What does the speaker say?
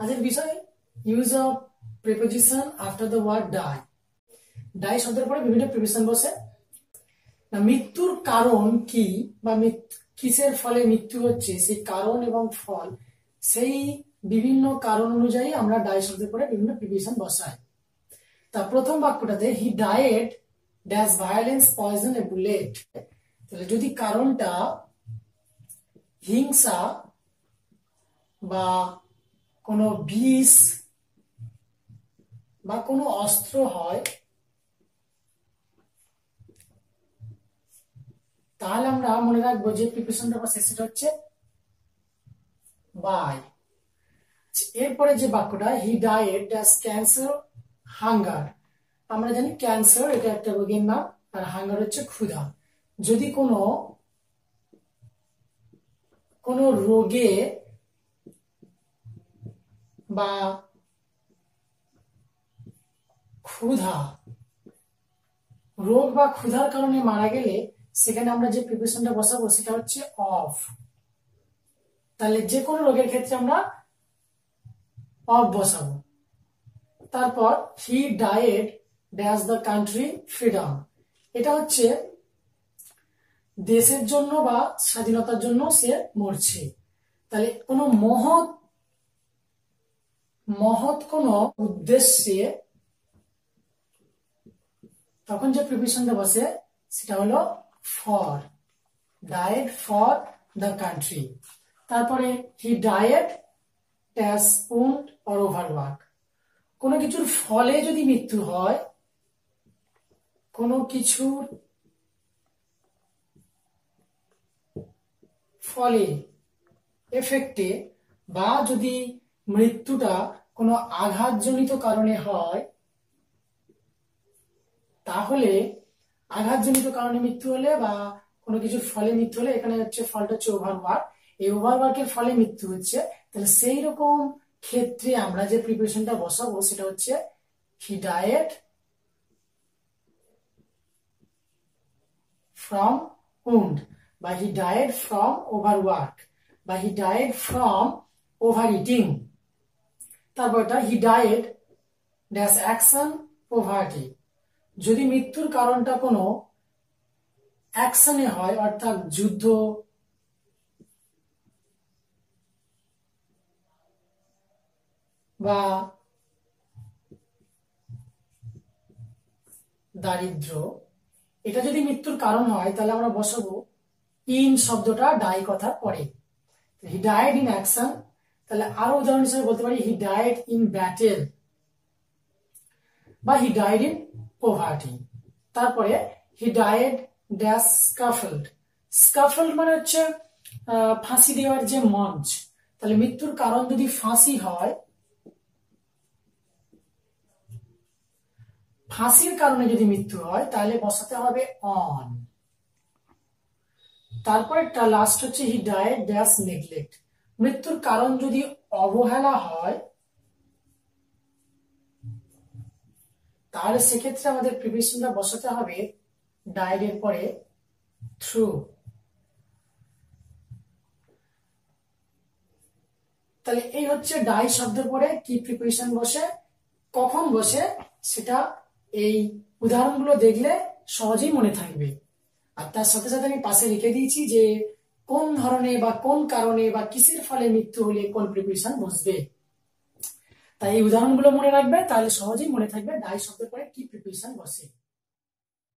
আজকের বিষয় use of preposition after the word die die শব্দের পরে বিভিন্ন প্রিপোজিশন বসে। মৃত্যুর কারণ কি বা কিসের ফলে মৃত্যু হচ্ছে? সেই কারণ এবং ফল, সেই বিভিন্ন কারণ অনুযায়ী আমরা ডাই শব্দের পরে বিভিন্ন প্রিপোজিশন বসাই। তা প্রথম বাক্যটাতে he died dash violence poison a bullet তাহলে যদি কারণটা হিংসা বা কোনো বিষ বা কোনো অস্ত্র হয়, তাহলে আমরা মনে রাখব যে প্রিপারেশনটা পাশে সেটা হচ্ছে বাই এরপরে যে বাক্যটা he died dash cancer hunger আমরা জানি ক্যান্সার এটা একটা রোগের নাম, আর হাঙ্গার হচ্ছে ক্ষুধা। যদি কোনো কোনো রোগে বা ক্ষুধা, রোগ বা ক্ষুধার কারণে মারা গেলে সেখানে আমরা যে প্রিপারেশনটা বসাবো সেটা হচ্ছে অফ। তাহলে যে কোনো রোগের ক্ষেত্রে আমরা অফ বসাবো। তারপর he died dash the country freedom এটা হচ্ছে দেশের জন্য বা স্বাধীনতার জন্য সে মরছে। তাহলে কোনো মহৎ মহৎ কোন উদ্দেশ্যে তখন যে প্রিপারেশনটা বসে, সেটা হলো for died for the country তারপরে হি ডায়েট ট্যাস উন্ড অর ওভারওয়ার্ক কোনো কিছুর ফলে যদি মৃত্যু হয়, কোনো কিছুর ফলে এফেক্টে বা যদি মৃত্যুটা কোনো আঘাতজনিত কারণে হয়, তাহলে আঘাতজনিত কারণে মৃত্যু হলে বা কোনো কিছুর ফলে মৃত্যু হলে এখানে হচ্ছে ফলটা হচ্ছে ওভারওয়ার্ক এই ওভারওয়ার্কের ফলে মৃত্যু হচ্ছে। তাহলে সেই রকম ক্ষেত্রে আমরা যে প্রিপারেশনটা বসাবো সেটা হচ্ছে হি ডায়েট ফ্রম উন্ড বা হি ডায়েট ফ্রম ওভারওয়ার্ক বা he died from over eating তারপরটা he died dash action poverty যদি মৃত্যুর কারণটা কোনো অ্যাকশনে হয়, অর্থাৎ যুদ্ধ, বা দারিদ্র, এটা যদি মৃত্যুর কারণ হয়, তাহলে আমরা বসাবো ইন শব্দটা ডাই কথা পরে। হি ডায়েড ইন অ্যাকশন তাহলে আরও উদাহরণ হিসেবে বলতে পারি হি ডায়েড ইন ব্যাটেল বা হি ডায়েড ইন পোভার্টি তারপরে he died dash scaffold scaffold মানে হচ্ছে ফাঁসি দেওয়ার যে মঞ্চ। তাহলে মৃত্যুর কারণ যদি ফাঁসি হয়, ফাঁসির কারণে যদি মৃত্যু হয়, তাহলে বসাতে হবে অন তারপর লাস্ট হচ্ছে হি ডায়েট ড্যাশ নেগলেক্ট মৃত্যুর কারণ যদি অবহেলা হয়, তাহলে সেক্ষেত্রে আমাদের প্রিপারেশনটা বসাতে হবে ডায়েটের পরে থ্রু তাহলে এই হচ্ছে ডাই শব্দের পরে কি প্রিপারেশন বসে, কখন বসে, সেটা এই উদাহরণগুলো দেখলে সহজেই মনে থাকবে। আর তার সাথে সাথে আমি পাশে লিখে দিয়েছি যে কোন ধরনে বা কোন কারণে বা কিসের ফলে মৃত্যু হলে কোন প্রিপারেশন বসবে? তাই এই উদাহরণগুলো মনে রাখবে, তাহলে সহজেই মনে থাকবে ডাই শব্দের পরে কি প্রিপারেশন বসে।